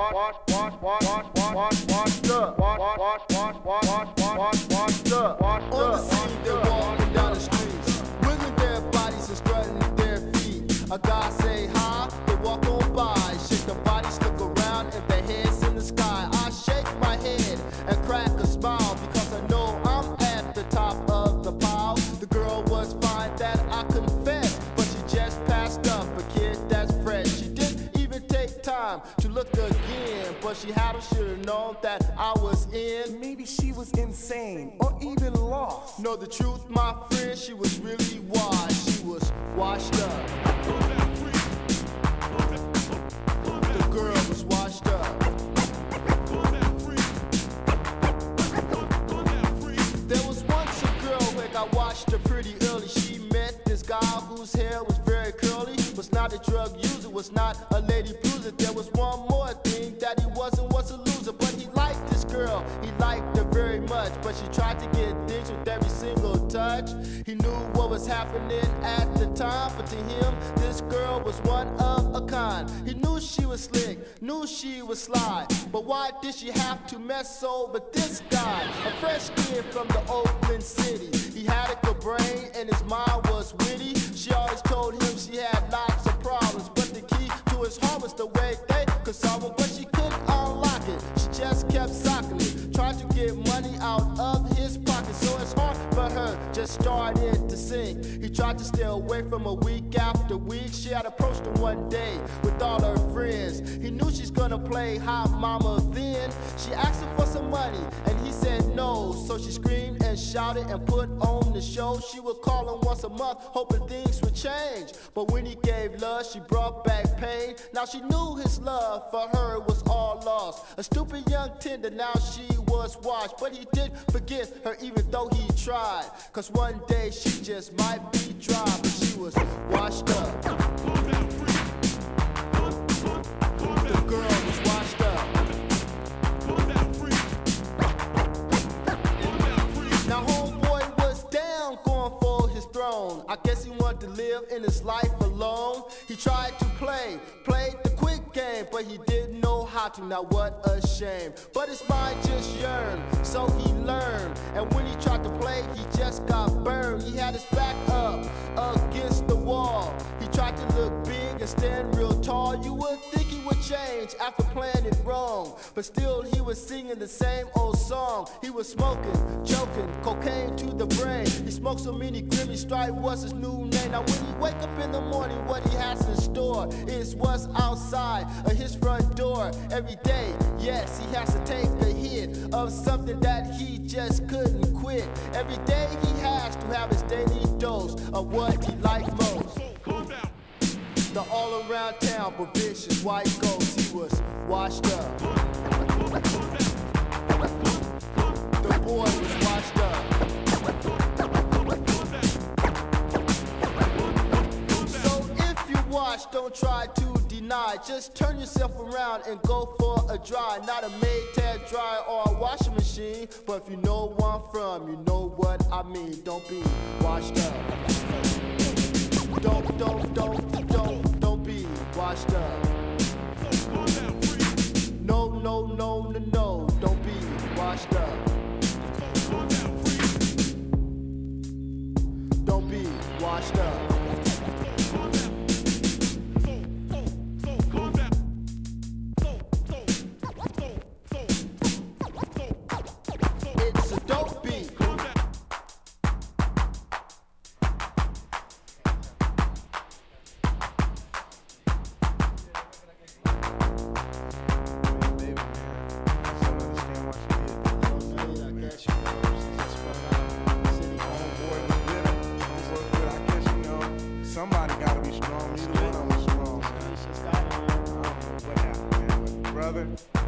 On the they're down the streets, their bodies and strutting their feet. A guy say hi, they walk on by, shake their bodies, look around, and their heads in the sky. I shake my head and crack a smile because I know I'm at the top of the pile. The girl was fine, that I confess, but she just passed up a kid that's fresh. She didn't even take time to look again, she had to should have known that I was in. Maybe she was insane or even lost. Know the truth, my friend, she was really wise. She was washed up. The girl was washed up. There was once a girl where I watched her pretty early. She met this guy whose hair was very curly. Was not a drug user, was not a lady bruiser. There was one more thing that he wasn't was a loser, but he liked this girl. He liked her very much, but she tried to get things with every single touch. He knew what was happening at the time, but to him, this girl was one of a kind. He knew she was slick, knew she was sly, but why did she have to mess over this guy? A fresh kid from the Oakland city. He had a good brain and his mind was witty. She always told him she had lots of problems, was the way they could solve them. But she couldn't unlock it. She just kept socking it, trying to get money out of his pocket. So it's hard for her just started to sing. He tried to stay away from her week after week. She had approached him one day with all her friends. He knew she's gonna play hot mama then. She asked him for some money and he said no. So she screamed shouted and put on the show. She would call him once a month, hoping things would change. But when he gave love, she brought back pain. Now she knew his love for her was all lost. A stupid young tender, now she was washed. But he did forgive her even though he tried. Cause one day she just might be dry, but she was washed up. Live in his life alone. He tried to play, played the quick game, but he didn't know how to. Now what a shame. But his mind just yearned, so he learned. And when he tried to play, he just got burned. He had his back up against the wall. He tried to look big and stand real change after playing it wrong. But still, he was singing the same old song. He was smoking, choking, cocaine to the brain. He smoked so many Grimmy Stripe was his new name. Now, when he wake up in the morning, what he has in store is what's outside of his front door every day. Yes, he has to take a hit of something that he just couldn't quit. Every day he has to have his daily dose of what he. The all around town, but vicious white ghost, he was washed up. The boy was washed up. So if you watch, don't try to deny. Just turn yourself around and go for a dry. Not a made tab dryer or a washing machine. But if you know where I'm from, you know what I mean. Don't be washed up. Don't, don't, don't, don't, washed up. No, no, no, no, no, don't be washed up. Be